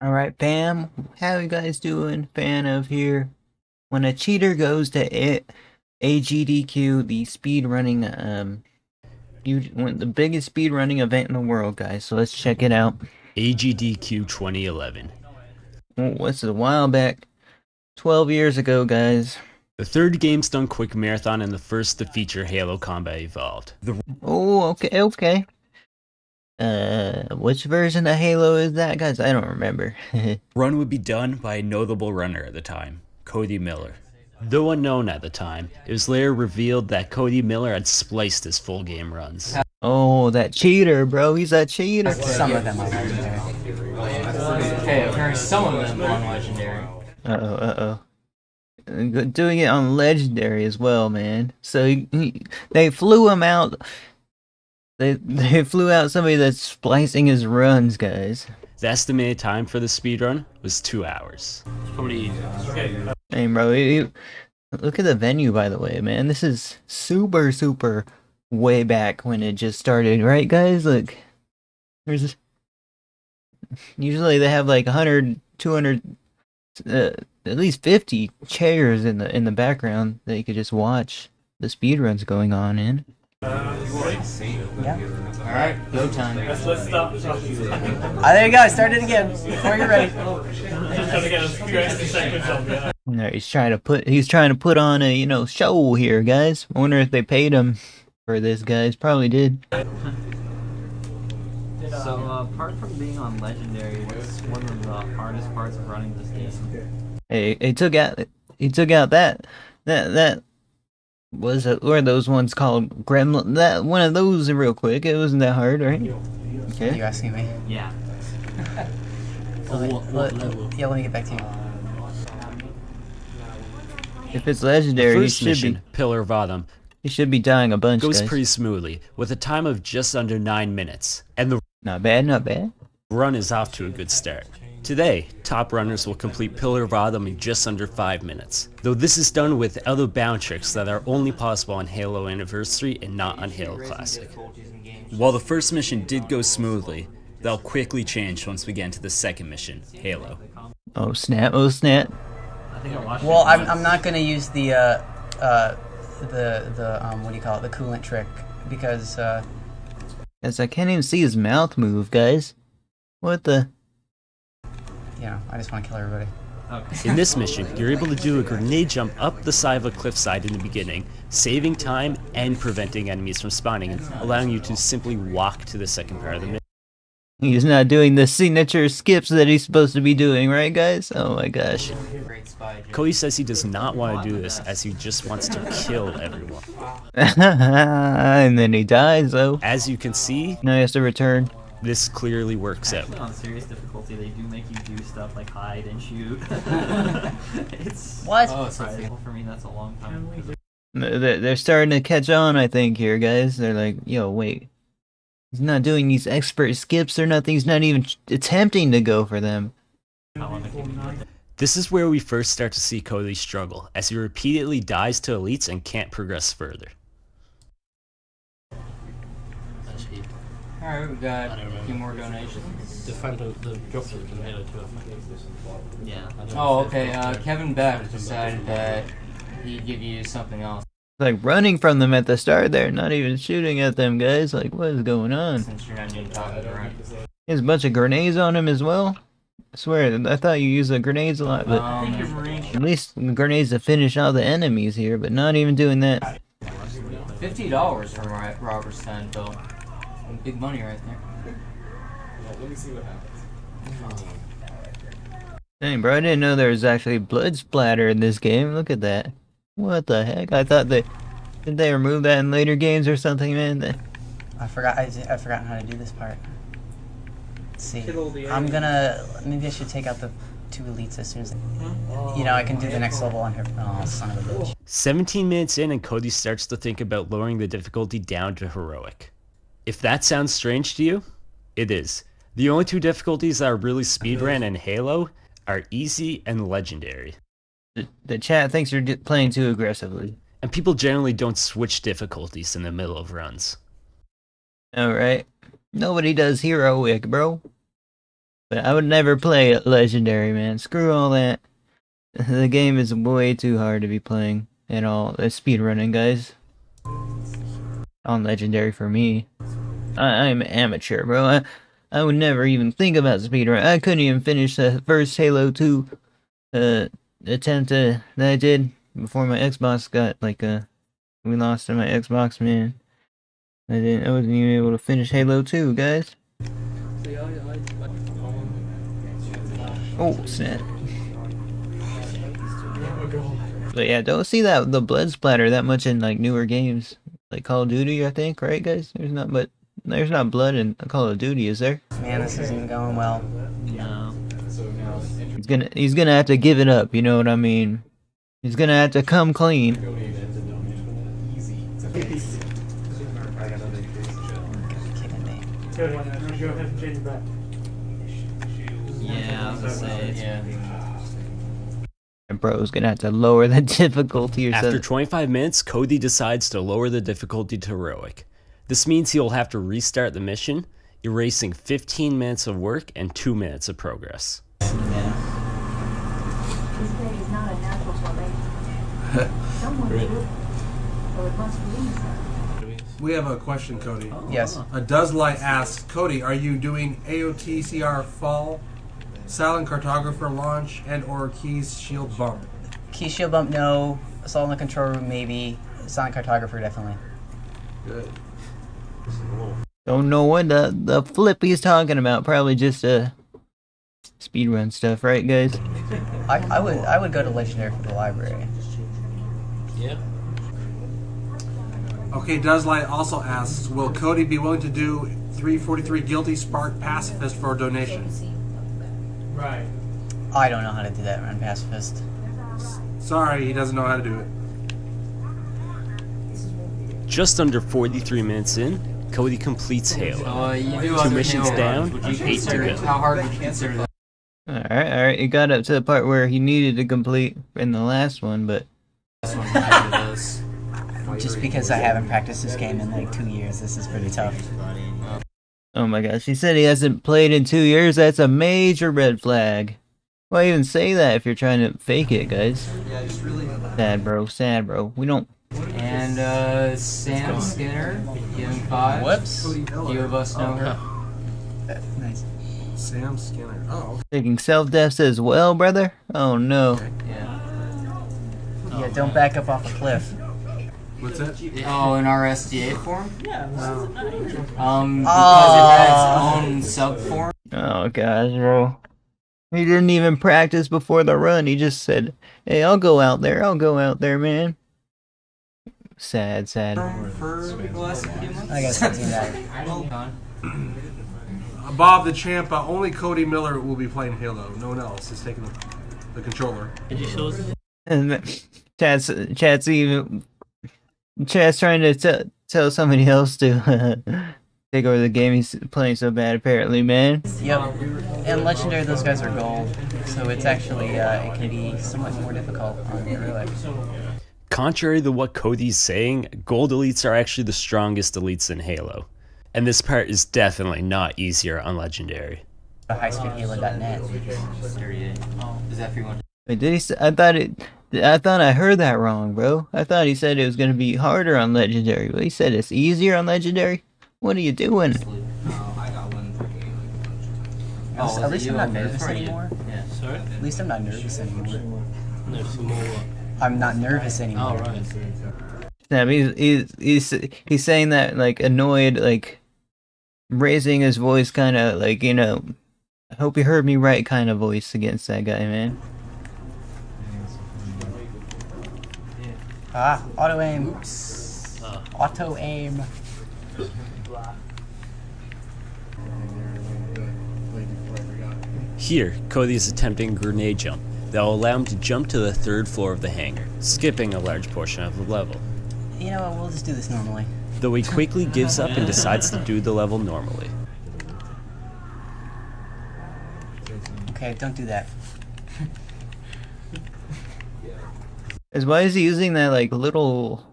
All right, fam. How you guys doing? Fan of here. When a cheater goes to it, AGDQ, the speed running, um, you when the biggest speed running event in the world, guys. So let's check it out. AGDQ 2011. Well, What's it, a while back? Twelve years ago, guys. The third Games Done Quick Marathon and the first to feature Halo Combat Evolved. The Oh, okay, okay. Uh, which version of Halo is that, guys? I don't remember. run would be done by a notable runner at the time, Cody Miller. Though unknown at the time, it was later revealed that Cody Miller had spliced his full game runs. oh, that cheater, bro. He's a cheater. Some of them are legendary. Okay, apparently some of them on legendary. Uh oh, uh oh. Doing it on legendary as well, man. So he, he, they flew him out. They they flew out somebody that's splicing his runs, guys. The estimated time for the speedrun was two hours. Hey, bro, you- look at the venue, by the way, man. This is super, super way back when it just started, right, guys? Look, there's usually they have like 100, 200, uh, at least 50 chairs in the in the background that you could just watch the speed runs going on in. Alright, go time. Let's, let's stop. stop. Ah, there you go, start it again. Before you're ready. Just trying to get a few extra seconds on there. No, he's trying to put he's trying to put on a you know show here, guys. I wonder if they paid him for this, guys. Probably did. So, uh, apart from being on Legendary, what's one of the hardest parts of running this game? Hey, he took out he took out that that that was it what are those ones called gremlin that one of those real quick it wasn't that hard right Okay, You asking me? Yeah. Let- what- let- what level? yeah, let me get back to you. if it's legendary he first should mission, be Pillar of Autumn, he should be dying a bunch goes guys. pretty smoothly, with a time of just under 9 minutes, and the not bad not bad run is off to a good start. Today, top runners will complete Pillar of Autumn in just under 5 minutes, though this is done with other bound tricks that are only possible on Halo Anniversary and not on Halo Classic. While the first mission did go smoothly, that'll quickly change once we get into the second mission, Halo. oh snap oh snap I think I watched Well, I'm. I'm not gonna use the, uh, uh, the, the, um, what do you call it, the coolant trick, because, uh, as I can't even see his mouth move guys what the you know, I just want to kill everybody. Okay. In this mission, you're able to do a grenade jump up the side of a cliffside in the beginning, saving time and preventing enemies from spawning, and allowing you to simply walk to the second part of the mission. he's not doing the signature skips that he's supposed to be doing right guys oh my gosh Great spy. Cody says he does not want to do this as he just wants to kill everyone. and then he dies though As you can see, now he has to return this clearly works out. On serious difficulty, they do make you do stuff like hide and shoot. it's What? Oh, surprising. For me, that's a long time. They're they're starting to catch on, I think, here, guys. They're like, yo, wait. He's not doing these expert skips or nothing. He's not even attempting to go for them. How long it can be. This is where we first start to see Cody struggle, as he repeatedly dies to elites and can't progress further. Alright, we got a few more donations. The Phantom, the droplet from Halo 2. Yeah. Oh, okay, uh, Kevin Beck decided that he'd give you something else Like running from them at the start there, not even shooting at them, guys. Like, what is going on? since you're not even talking to Ryan. There's a bunch of grenades on him as well. I swear, I thought you used the grenades a lot, but Um, at least grenades to finish all the enemies here, but not even doing that. Fifty dollars from Robert Steinfeld. Big money right there. Well, let me see what happens. Dang, bro, I didn't know there was actually blood splatter in this game. Look at that. What the heck? I thought they did they remove that in later games or something, man. That- I forgot. I I've forgotten how to do this part. Let's see. I'm gonna. Maybe I should take out the two elites as soon as. I, you know, I can do the oh, next level on her. Oh, son of a bitch. 17 minutes in, and Cody starts to think about lowering the difficulty down to heroic. If that sounds strange to you, it is. The only two difficulties that are really speedrun in Halo are easy and legendary. The, the chat thinks you're playing too aggressively. And people generally don't switch difficulties in the middle of runs. All right. Nobody does heroic, bro. But I would never play Legendary, man. Screw all that. The game is way too hard to be playing at all. It's speedrunning, guys. On Legendary for me. I, I'm amateur, bro. I, I would never even think about speedrun. I couldn't even finish the first Halo 2 uh, attempt uh, that I did before my Xbox got, like, uh, we lost in my Xbox, man. I didn't, I wasn't even able to finish Halo 2, guys. Oh, snap. But yeah, don't see that the blood splatter that much in like newer games, like Call of Duty. I think, right, guys? There's not, but there's not blood in Call of Duty, is there? Man, this isn't going well. No. He's gonna he's gonna have to give it up. You know what I mean? He's gonna have to come clean. Kidding me. Go ahead and change it back. Yeah, I was gonna Yeah. And bro's gonna have to lower the difficulty or After something. 25 minutes, Cody decides to lower the difficulty to heroic. This means he'll have to restart the mission, erasing 15 minutes of work and 2 minutes of progress. This day is not a natural formation. Someone did it, so it must be so. We have a question, Cody. Oh, yes. A Doeslight asks, Cody, are you doing AOTCR fall, silent cartographer launch, and or Keyes shield bump? Keyes shield bump, no. Assault in the control room, maybe. Silent cartographer, definitely. Good. Don't know what the the flip he's talking about. Probably just uh speedrun stuff, right, guys? I, I would I would go to legendary for the library. Yeah. Okay, Doeslight also asks, will Cody be willing to do 343 Guilty Spark Pacifist for a donation? Right. I don't know how to do that around pacifist. Sorry, he doesn't know how to do it. Just under 43 minutes in, Cody completes Halo. Uh, Two missions Halo down, runs. Would you eight to go. how hard would you consider that? Alright, alright. He got up to the part where he needed to complete in the last one, but This one compared to this? Just because I haven't practiced this game in like two years, this is pretty tough. oh my gosh, he said he hasn't played in two years. That's a major red flag. Why even say that if you're trying to fake it, guys? Sad, bro. Sad, bro. We don't. And uh, Sam Skinner, give him five. Whoops. Few of us know her. Nice. Sam Skinner. Oh, Taking self deaths as well, brother? Oh no. Yeah. Yeah, don't back up off a cliff. what's that? Oh, in our SDA form? Yeah, this. Um, because Oh. it has its own sub form. Oh gosh, bro. He didn't even practice before the run. He just said, "Hey, I'll go out there. I'll go out there, man." Sad, sad. For the last few months. I guess I've seen that. Uh, Bob the Champ, uh, only Cody Miller will be playing Halo. No one else is taking the, the controller. Did you show us? And then Chad's Chad's even Chad's trying to tell tell somebody else to take over the game. He's playing so bad, apparently, man. Yep. And legendary, those guys are gold, so it's actually uh, it can be somewhat more difficult on heroic. Contrary to what Cody's saying, gold elites are actually the strongest elites in Halo. And this part is definitely not easier on Legendary. Highspeedhalo.net. Is that for you want Wait, did he? Say, I thought it. I thought I heard that wrong, bro. I thought he said it was gonna be harder on legendary, but he said it's easier on legendary. What are you doing? At least- Oh, at least I'm not nervous anymore. Yeah. Sorry? At least I'm not nervous anymore. No, some more. I'm not nervous anymore. Oh, right. Yeah, he's, he's he's he's saying that like annoyed, like raising his voice, kind of like you know. I hope you heard me right, kind of voice against that guy, man. Ah, auto aim. Ah. Auto aim. Here, Cody is attempting grenade jump that will allow him to jump to the third floor of the hangar, skipping a large portion of the level. You know what? We'll just do this normally. Though he quickly gives up and decides to do the level normally. Okay, don't do that. Is why is he using that like little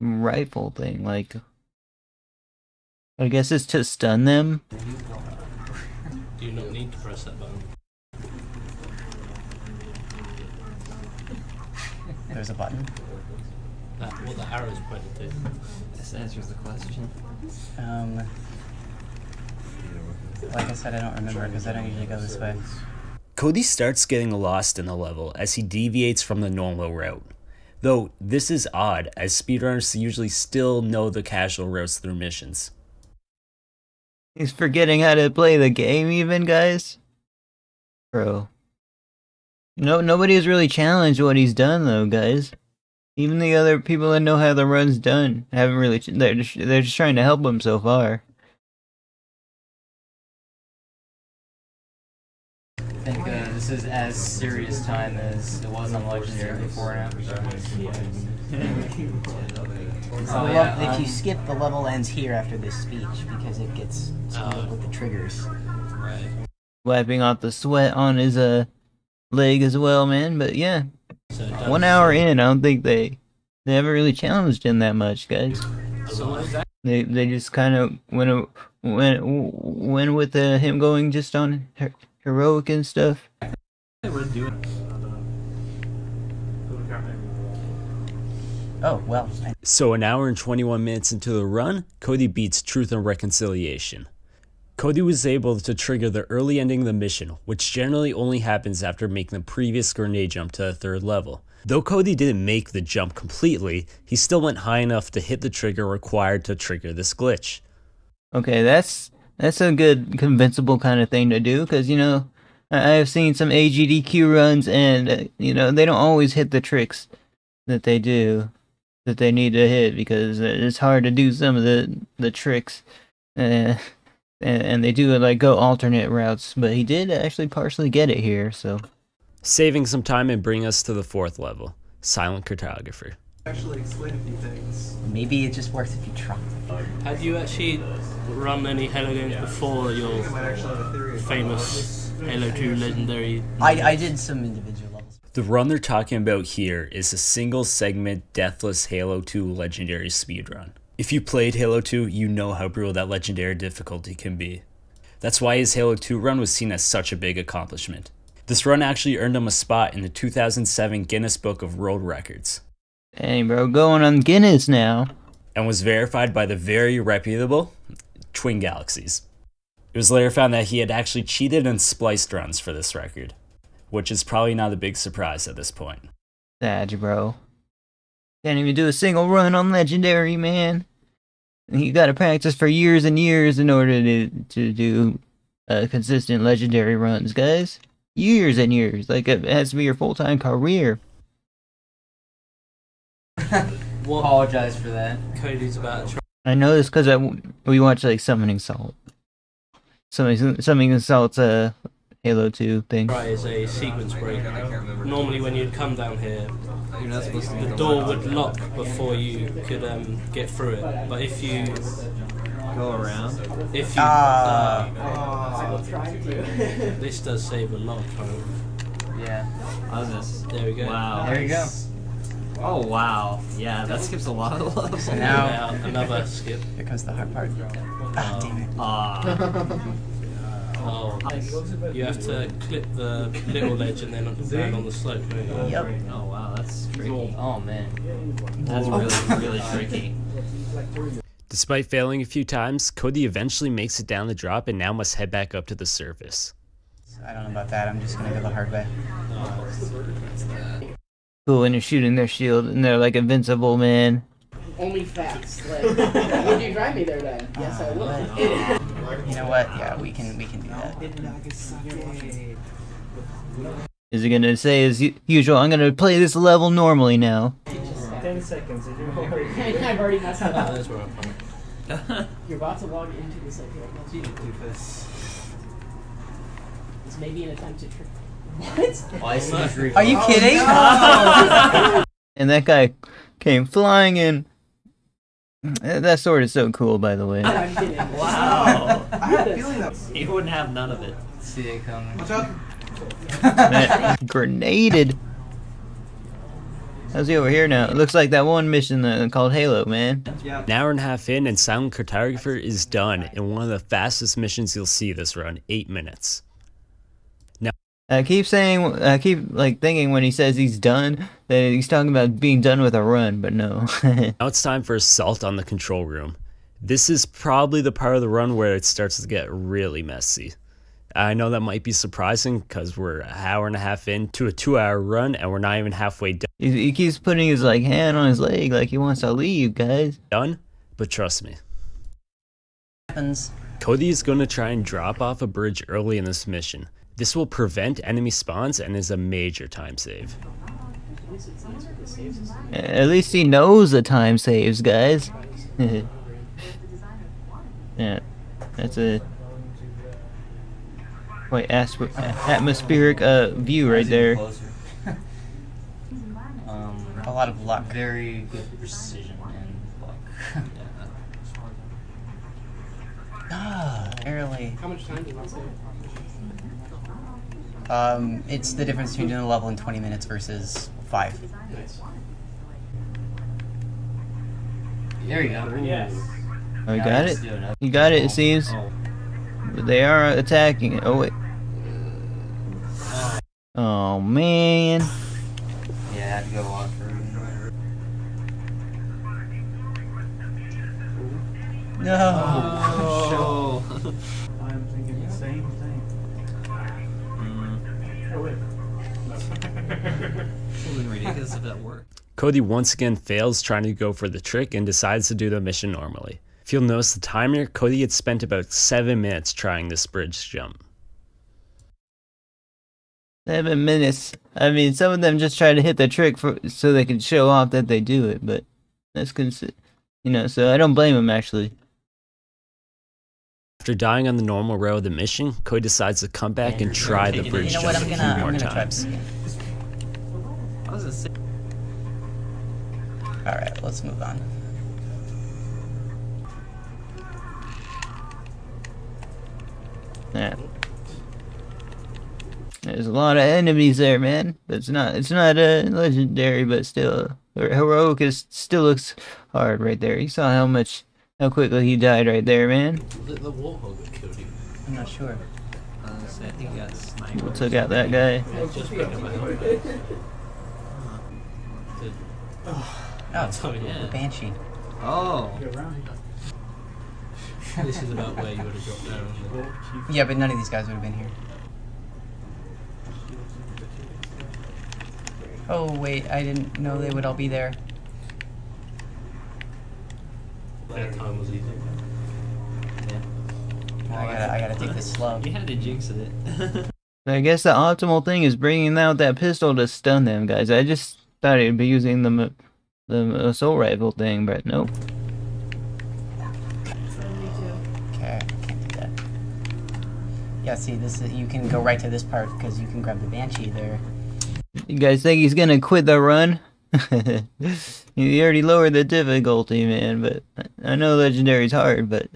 rifle thing? Like, I guess it's to stun them. do not need to press that button. There's a button. That what the arrow's pointed to. This answers the question. Um, like I said, I don't remember because I don't usually go this way. Cody starts getting lost in the level as he deviates from the normal route. Though this is odd, as speedrunners usually still know the casual routes through missions. He's forgetting how to play the game, even guys. Bro. No, nobody has really challenged what he's done, though, guys. Even the other people that know how the run's done haven't really. ch- They're just, they're just trying to help him so far. I think uh, this is as serious time as it was on Legendary before now. The Oh, lev- yeah, if you um, skip, the level ends here after this speech because it gets screwed Oh. with the triggers. Right. Wiping off the sweat on his uh leg as well, man. But yeah, So one hour in, I don't think they they haven't really challenged him that much, guys. So what is that? They they just kind of went went went with uh, him going just on her- heroic and stuff. Oh well, So, an hour and 21 minutes into the run, Cody beats Truth and Reconciliation. Cody was able to trigger the early ending of the mission, which generally only happens after making the previous grenade jump to the third level. Though Cody didn't make the jump completely, he still went high enough to hit the trigger required to trigger this glitch. Okay, that's that's a good convincible kind of thing to do because you know I have seen some AGDQ runs and uh, you know they don't always hit the tricks that they do that they need to hit because it's hard to do some of the the tricks. Uh, and, and they do like go alternate routes, but he did actually partially get it here, so Saving some time and bring us to the fourth level Silent Cartographer. Actually, explain a few things. maybe it just works if you try. Had you actually run any Halo games before your I might actually have a theory. famous Halo 2 legendary? I, I did some individual levels. The run they're talking about here is a single segment Deathless Halo 2 Legendary speedrun. If you played Halo 2, you know how brutal that legendary difficulty can be. That's why his Halo 2 run was seen as such a big accomplishment. This run actually earned him a spot in the 2007 Guinness Book of World Records hey bro, going on Guinness now. and was verified by the very reputable Twin Galaxies. It was later found that he had actually cheated and spliced runs for this record, which is probably not a big surprise at this point. Sad, bro. Can't even do a single run on legendary, man. You gotta practice for years and years in order to to do uh, consistent legendary runs, guys. Years and years, like it has to be your full time career. What Apologize for that. Cody's about to try. I know this because I we watch like Summoning Salt. Summoning Summoning Salt's uh Halo Two thing. Try is a sequence break. Normally, when you'd come down here, You're not supposed to. the door would lock before you could um, get through it. But if you go around. if you Ah. uh, this does save a lot of time. Yeah. How's this? There we go. Wow. There you go. Oh wow. Yeah, that skips a lot of levels. So now Now another skip. here comes the hard part. Ah, damn it. Ah. Oh, you have to clip the little ledge and then land on the slope. don't you? Yep. oh wow, that's tricky. Oh man. That's really really tricky. Despite failing a few times, Cody eventually makes it down the drop and now must head back up to the surface. I don't know about that. I'm just gonna go the hard way. Cool when you're shooting their shield and they're like invincible, man. Only fast. Like, would you drive me there then? Yes, I would. You know what? Yeah, we can we can do that. Is he gonna say as usual? I'm gonna play this level normally now. Ten seconds. I've already messed it Oh, up. where I'm from. You're about to log into this. site. It's maybe an attempt to trick. What? Why is this Are you oh, kidding? And that guy came flying in. Uh, That sword is so cool, by the way. I'm kidding. Wow. I have a feeling that. he wouldn't have none of it. See it coming. Watch out. Man, grenaded. How's he over here now? It looks like that one mission uh, called Halo, man. An hour and a half in, and Silent Cartographer is done in one of the fastest missions you'll see this run, 8 minutes. I keep saying, I keep like thinking when he says he's done that he's talking about being done with a run, but no. Now it's time for Assault on the Control Room. This is probably the part of the run where it starts to get really messy. I know that might be surprising because we're an hour and a half into a two hour run and we're not even halfway he, he keeps putting his like hand on his leg like he wants to leave, guys. done, but trust me. Happens. Cody is going to try and drop off a bridge early in this mission. This will prevent enemy spawns and is a major time save. At least he knows the time saves, guys. yeah, that's a quite asp- atmospheric uh, view right there. um, A lot of luck. very good precision and luck. Ah, barely. How much time did it say? Um, it's the difference between doing a level in 20 minutes versus five. Nice. There you go. Yes. Oh, you Now got it? You got it, it seems. Oh, They are attacking it. Oh, wait. Oh, man. yeah, I had to go on for No. Oh. I'm thinking the same thing. Mm. Oh, wait. It would be Cody once again fails trying to go for the trick and decides to do the mission normally. If you'll notice the timer, Cody had spent about 7 minutes trying this bridge jump. Seven minutes. I mean, some of them just try to hit the trick for so they can show off that they do it, but that's consi- you know. So I don't blame them actually. After dying on the normal row of the mission, Cody decides to come back and try the bridge You know what? jump I'm a gonna, few more I'm gonna times. this again. I was gonna say. All right, let's move on. Yeah. There's a lot of enemies there, man. But it's not. It's not uh, legendary, but still, or heroic is still looks hard right there. You saw how much, how quickly he died right there, man. Was it the warthog that killed you? I'm not sure. Uh, I was I think he got sniped. Who took out that guy? Yeah, just picked up a helmet. Oh, it's Oh, yeah. the Banshee. Oh. This is about where you would have dropped down. Yeah, but none of these guys would have been here. Oh wait, I didn't know they would all be there. That time was easy. Yeah. I gotta, I gotta take this slow. You had to jinx it. I guess the optimal thing is bringing out that pistol to stun them guys. I just thought he'd be using the m- the assault rifle thing, but nope. Okay, I can't do that. Yeah, see, this is you can go right to this part because you can grab the Banshee there. You guys think he's gonna quit the run? he already lowered the difficulty, man. But I I know legendary's hard, but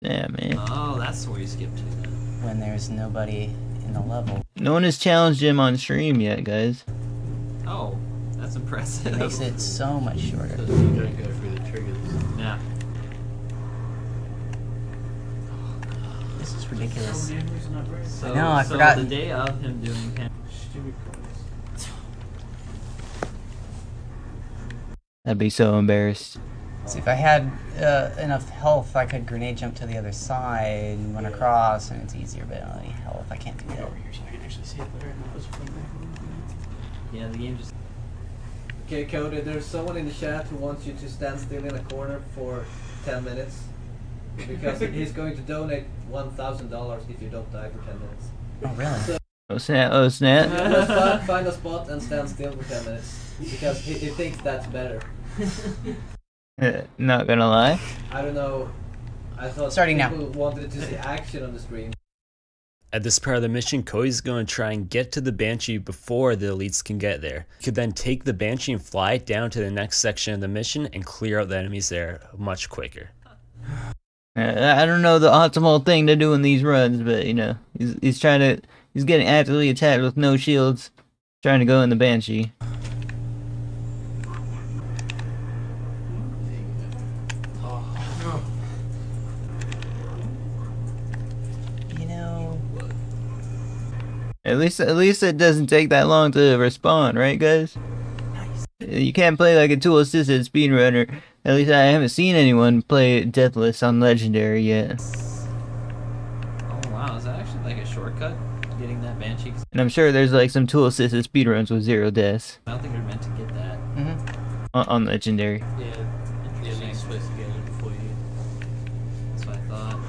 yeah, man. oh, that's where you skipped to when there's nobody in the level. No one has challenged him on stream yet, guys. Oh, that's impressive. It makes it so much shorter. Because you don't go through the triggers. Yeah. This is ridiculous. The enemy's. So, know, I so forgot. the day of him doing I'd be so embarrassed. See, if I had uh, enough health, I could grenade jump to the other side and run across, and it's easier. But I don't have any health, I can't do that. Over here so I can actually see it better. That was from there. Yeah, the game just. Okay, Cody, there's someone in the chat who wants you to stand still in a corner for 10 minutes. Because he's going to donate $1,000 if you don't die for 10 minutes. Oh, really? Oh snap! Oh snap! Just find, find a spot and stand still for 10 minutes. Because he, he thinks that's better. Uh, Not gonna lie. I don't know. I thought Starting now. wanted to see action on the stream. At this part of the mission, Cody's going to try and get to the Banshee before the elites can get there. He could then take the Banshee and fly it down to the next section of the mission and clear out the enemies there much quicker. Uh, I don't know the optimal thing to do in these runs, but you know, he's he's trying to He's getting actively attacked with no shields, trying to go in the Banshee. At least, at least it doesn't take that long to respond, right guys? Nice. You can't play like a tool-assisted speedrunner. At least I haven't seen anyone play Deathless on Legendary yet. And I'm sure there's like some tool-assisted speedruns with zero deaths I don't think they're meant to get that. Mm-hmm. on, on Legendary. Yeah, yeah, Lee's supposed to get it before you. That's what I thought.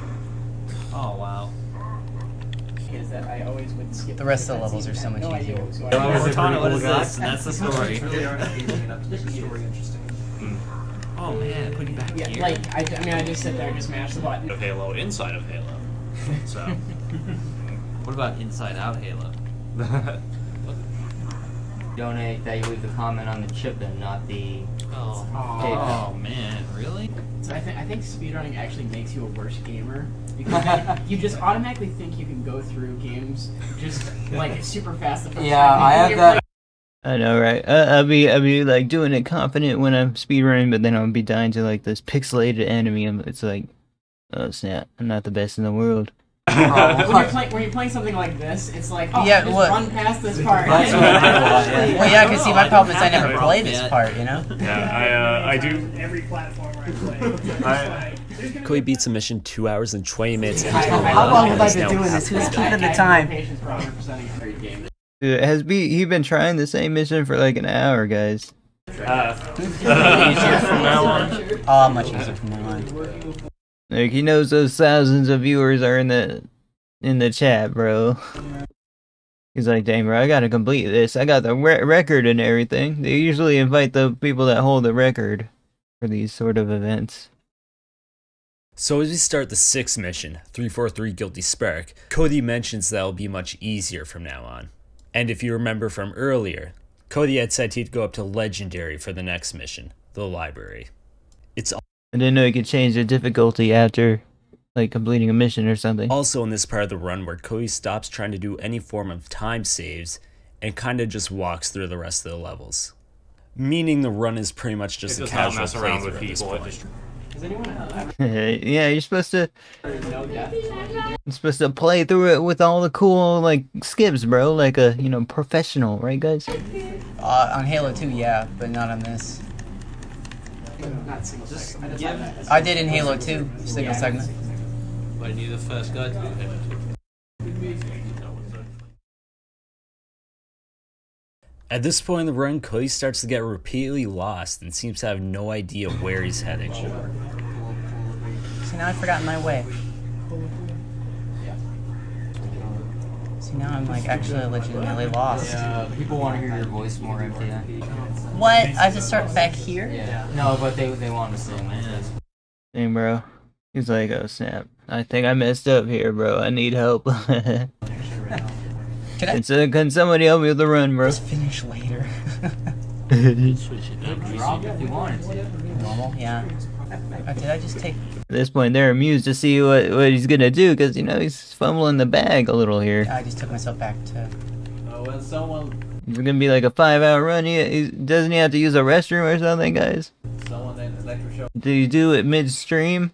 Oh wow. Is that I always would skip The rest of the levels are so much no easier. what was going Oh, on. Cortana, what is this? And that's the story. really are easing it up to make the story interesting. Oh man, put you back Yeah, here. like I, I mean, I just sit there and just mash the button. of Halo inside of Halo. So What about Inside Out Halo? Donate that you leave the comment on the chip and not the Oh. PayPal. Oh man, really? So I think I think speedrunning actually makes you a worse gamer because then you just automatically think you can go through games just like super fast. The first Yeah, time. I have that- I know, right? Uh, I'll be, I'll be like doing it confident when I'm speedrunning, but then I'll be dying to like this pixelated enemy, and it's like, oh snap! I'm not the best in the world. When you're playing when you're playing something like this, it's like oh, Yeah, just what- run past this part. That's what I thought. Well, yeah, because see, my problem is I never play this yet. part, you know? yeah, I uh, I do. Every platform I play. I, Cody beats a mission two hours and 20 minutes into the How long have I been doing this? halfway Who's done. keeping the I time? no patience for every game. Dude, has be he been trying the same mission for like an hour, guys? uh, easier from now on. Oh, much easier from now on. Like he knows those thousands of viewers are in the in the chat, bro. He's like, dang, bro, I gotta complete this. I got the re- record and everything. They usually invite the people that hold the record for these sort of events. So as we start the sixth mission, 343 Guilty Spark, Cody mentions that it'll be much easier from now on. And if you remember from earlier, Cody had said he'd go up to Legendary for the next mission, the library. It's I didn't know you could change the difficulty after like completing a mission or something. also in this part of the run where Cody stops trying to do any form of time saves and kinda just walks through the rest of the levels. Meaning the run is pretty much just it a casual mess around playthrough with at this people. Point. just Does anyone ever yeah, you're supposed to know death? you're supposed to play through it with all the cool like skips, bro, like a you know professional, right, guys? Uh, on Halo 2, yeah, but not on this. Not single segment. I just have. I did in Halo 2, single Yeah. segment. When you're the first guy to do Halo 2. At this point in the run, Cody starts to get repeatedly lost and seems to have no idea where he's heading. See, now I've forgotten my way. See, now I'm like actually legitimately lost. Yeah, people want to hear your voice more, MTN. What? I just to start back here? Yeah. No, but they they want to say man. Dang, bro. He's like, oh snap! I think I messed up here, bro. I need help. Can I can, so, can somebody help me with the run, bro? just finish later? Switch it down. Drop if you wanted. Normal, yeah. Uh, did I just take? At this point, they're amused to see what, what he's gonna do because you know he's fumbling the bag a little here. I just took myself back to. Uh, when someone It's gonna be like a five-hour run. He, he doesn't he have to use a restroom or something, guys? someone in electroshock Do you do it midstream?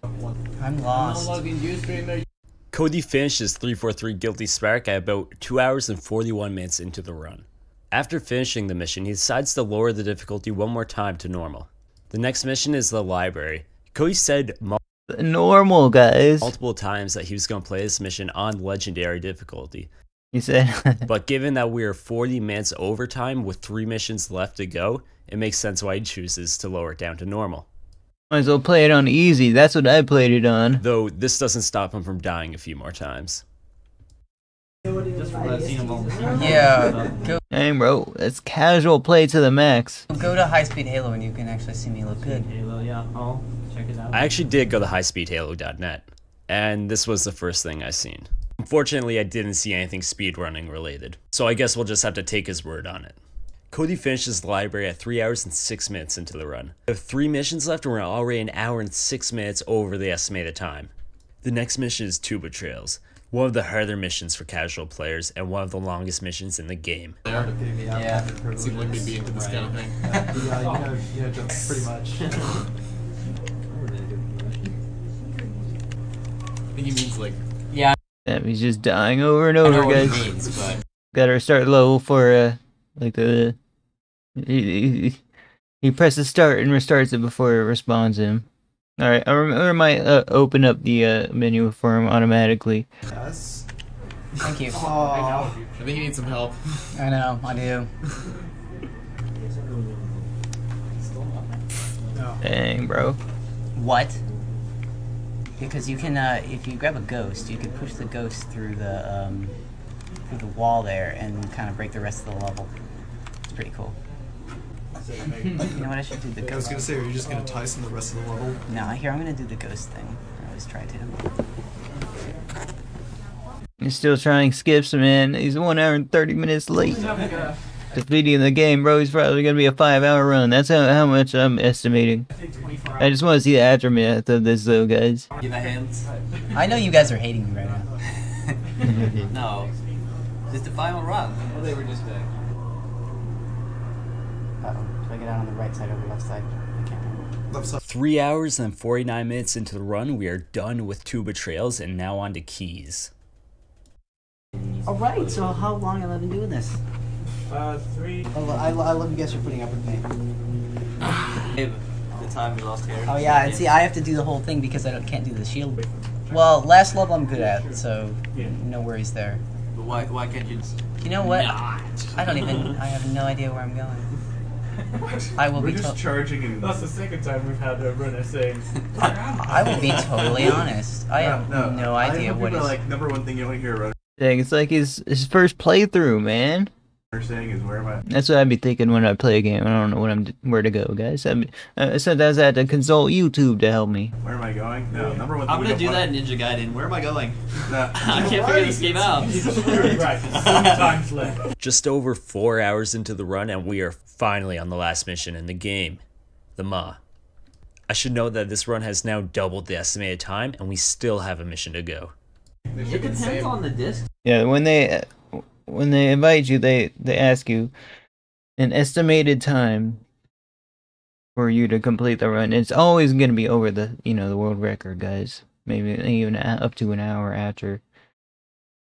I'm lost. unlogging Ustreamer, Cody finishes 343 Guilty Spark at about 2 hours and 41 minutes into the run. After finishing the mission, he decides to lower the difficulty one more time to normal. The next mission is the library. Cody said mul- Normal, guys. multiple times that he was going to play this mission on legendary difficulty, He said. but given that we are 40 minutes overtime with 3 missions left to go, it makes sense why he chooses to lower it down to normal. Might as well play it on easy. That's what I played it on. Though this doesn't stop him from dying a few more times. Just for that scene of all the Yeah, go Dang, bro. It's casual play to the max. go to high speed Halo and you can actually see me look good. Halo, yeah. Oh, check it out. I actually did go to highspeedhalo.net, and this was the first thing I seen. Unfortunately, I didn't see anything speedrunning related, so I guess we'll just have to take his word on it. Cody finishes the library at 3 hours and 6 minutes into the run. We have 3 missions left and we're already an hour and 6 minutes over the estimated time. The next mission is Two Betrayals, one of the harder missions for casual players and one of the longest missions in the game. Yeah. seem like they'd be into this kind of thing. yeah, you know, yeah, just pretty much. think he means like Yeah. Damn, he's just dying over and I know over, what he guys. means, but Gotta start low for uh like the he, he, he presses start and restarts it before it responds him. All right, I remember I might uh, open up the uh, menu for him automatically. Yes. Thank you. Oh, I think you need some help. I know, I do. Dang, bro. What? Because you can, uh, if you grab a ghost, you can push the ghost through the um, through the wall there and kind of break the rest of the level. It's pretty cool. you know what? I should do the ghost. I was gonna say, are you just gonna Tyson the rest of the level? No, here I'm gonna do the ghost thing. I always try to. He's still trying skips, man. He's one hour and thirty minutes late. Defeating the game, bro. He's probably gonna be a five-hour run. That's how, how much I'm estimating. I just want to see the aftermath of this, though, guys. Give a hand. I know you guys are hating me right now. no. It's the final run. Well, they were just there. Uh-oh. Do I get out on the right side or the left side? I can't remember. Left side. Three hours and 49 minutes into the run, we are done with two betrayals and now on to Keyes. Alright, so how long have I been doing this? Uh, three. I, lo- I, lo- I love you guys for putting up with me. The time we lost here. Oh yeah, and see, I have to do the whole thing because I don't, can't do the shield. Well, last level I'm good at, so no worries there. But why, why can't you just... You know what? I don't even. I have no idea where I'm going. I will We're be. just To- charging and That's the second time we've had a runner saying. I will be totally honest. I have no, idea what is. like number one thing you only hear a Dang, it's like his his first playthrough, man. Saying is where am I? That's what I'd be thinking when I play a game. I don't know what I'm where to go, guys. I mean, uh, sometimes I had to consult YouTube to help me. Where am I going? No, number one. I'm gonna do that in Ninja Gaiden. Where am I going? No. I can't figure this game out. right, times left. Just over four hours into the run, and we are finally on the last mission in the game the Maw. I should note that this run has now doubled the estimated time, and we still have a mission to go. It depends on the disc. Yeah, when they when they invite you, they they ask you an estimated time for you to complete the run. It's always gonna be over the you know the world record, guys. Maybe even up to an hour after,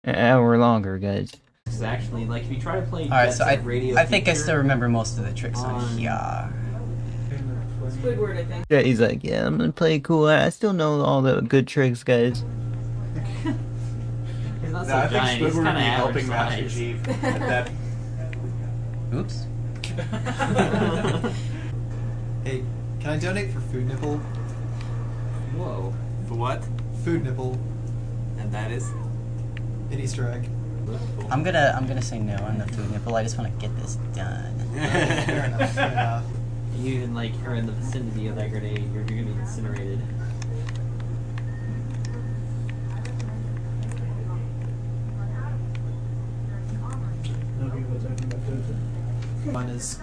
an hour longer, guys. It's actually like if you try to play. All right, so I, Radio I think I still remember most of the tricks on on- here. Squidward, I think. Yeah, he's like, yeah, I'm gonna play cool. I I still know all the good tricks, guys. He's not No, so I think giant. He's Squidward would kind be of helping Master Chief at that. Oops. Hey, can I donate for Food Nipple? Whoa. For what? Food Nipple, And that is? an Easter egg. I'm gonna I'm gonna say no on the food nipple. I just want to get this done. Fair enough. Fair enough. You even like are in the vicinity of that grenade, you're, you're gonna be incinerated. One is going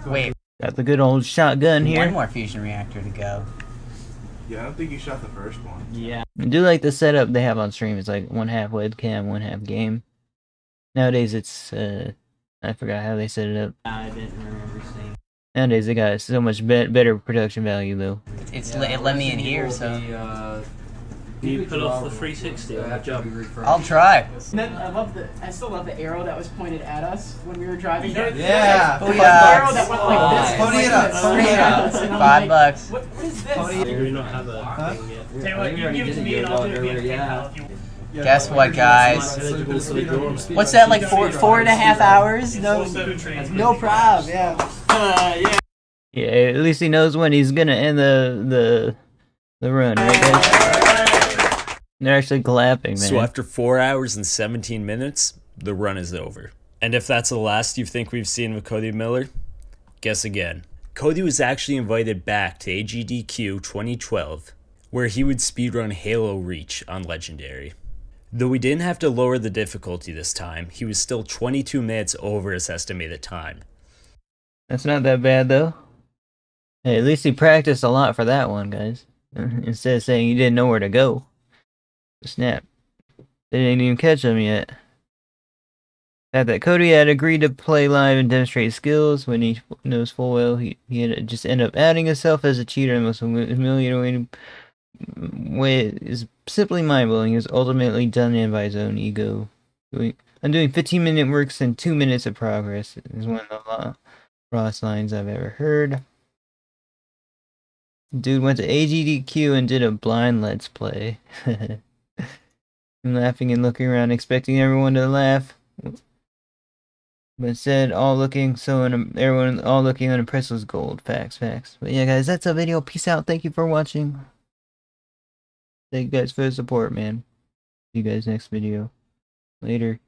Wait, Got the good old shotgun here. one more fusion reactor to go. Yeah, I don't think you shot the first one. Yeah. I do like the setup they have on stream. It's like one half webcam, one half game. Nowadays, it's uh, I forgot how they set it up. I didn't remember seeing. Nowadays, they got so much be- better production value though. It's Yeah, le- it let me in here, so will be, uh, You pull off the 360 on that jump. I'll try. And then I love the. I still love the arrow that was pointed at us when we were driving. Yeah. Yeah. Oh, The yeah. arrow that went like this. Pony it up, pony it up. us, and I'm Five like, bucks. What, what is this? Pony Do we not have a Huh? thing yet? Tell you what, you give it to me and I'll do it via yeah. PayPal Guess what, guys? Eligible for the dorm. What's that like four four and a half hours? No, no problem. Yeah. Uh, yeah. Yeah, at least he knows when he's gonna end the the the run, right guys? They're actually clapping, man. So after 4 hours and 17 minutes, the run is over. And if that's the last you think we've seen with Cody Miller, guess again. Cody was actually invited back to AGDQ 2012, where he would speedrun Halo Reach on Legendary. Though we didn't have to lower the difficulty this time, he was still 22 minutes over his estimated time. That's not that bad though. Hey, at least he practiced a lot for that one, guys. Instead of saying he didn't know where to go. Snap. They didn't even catch him yet. Fact that Cody had agreed to play live and demonstrate skills when he knows full well he, he had just end up adding himself as a cheater in the most humiliating way is simply mind blowing. He was ultimately done in by his own ego. I'm doing 15 minute works and 2 minutes of progress. Is one of the rawest lines I've ever heard. Dude went to AGDQ and did a blind let's play. I'm laughing and looking around, expecting everyone to laugh. But instead, all looking so un- everyone all looking unimpressed was gold. Facts, facts. But yeah, guys, that's a video. Peace out. Thank you for watching. Thank you guys for the support, man. See you guys next video. Later.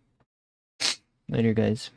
Later, guys.